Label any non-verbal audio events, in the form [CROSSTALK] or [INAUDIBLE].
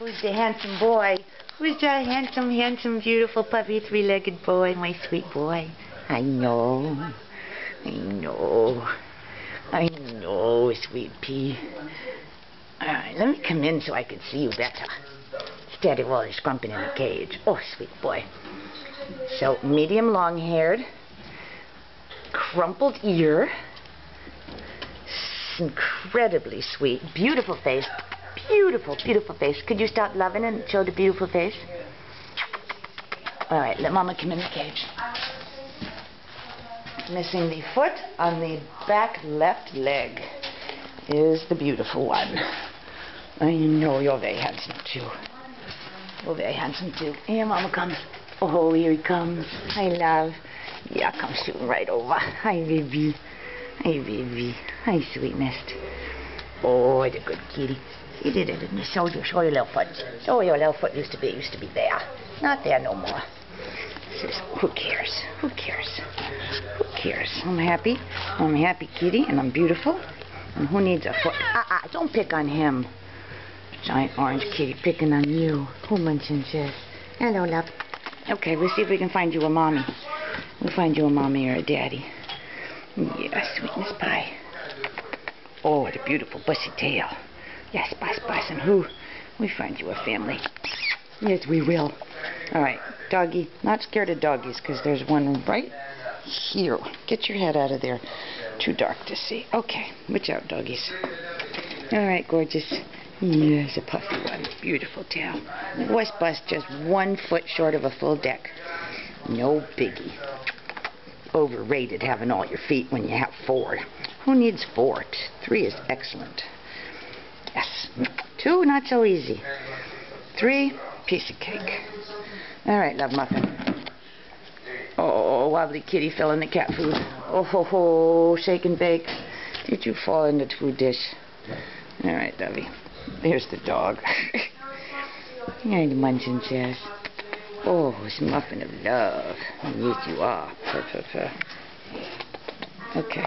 Who's the handsome boy? Who's that handsome, handsome, beautiful, puppy, three-legged boy? My sweet boy. I know. I know. I know, sweet pea. Alright, let me come in so I can see you better. Instead of all this scrumping in the cage. Oh, sweet boy. So, medium long-haired, crumpled ear, incredibly sweet, beautiful face, Beautiful, beautiful face. Could you stop loving and show the beautiful face? All right, let Mama come in the cage. Missing the foot on the back left leg is the beautiful one. I know you're very handsome too. You're very handsome too. Here Mama comes. Oh, here he comes. Hi, love. Yeah, come shooting right over. Hi, baby. Hi, baby. Hi, sweetness. Oh, the good kitty. You did it, didn't you? Show your, little foot. Your little foot used to be. Used to be there. Not there no more. Says, who cares? Who cares? Who cares? I'm happy. I'm a happy kitty, and I'm beautiful. And who needs a foot? Ah, uh, don't pick on him. Giant orange kitty picking on you. Who mentions this? Hello, love. Okay, we'll see if we can find you a mommy. We'll find you a mommy or a daddy. Yeah, sweetness pie. Oh, what a beautiful bushy tail. Yes, Bus Bus and who? We find you a family. Yes, we will. All right, doggy. Not scared of doggies because there's one right here. Get your head out of there. Too dark to see. Okay, watch out, doggies. All right, gorgeous. Yes, a puffy one. Beautiful tail. West Bus just one foot short of a full deck. No biggie. Overrated having all your feet when you have four. Who needs four? Three is excellent. Two, not so easy. Three, piece of cake. All right, love muffin. Oh, wobbly kitty fell in the cat food. Oh, ho, ho, shake and bake. Did you fall in the food dish? All right, lovey. There's the dog. [LAUGHS] The munching says. Oh, it's muffin of love. Yes, you are. Okay.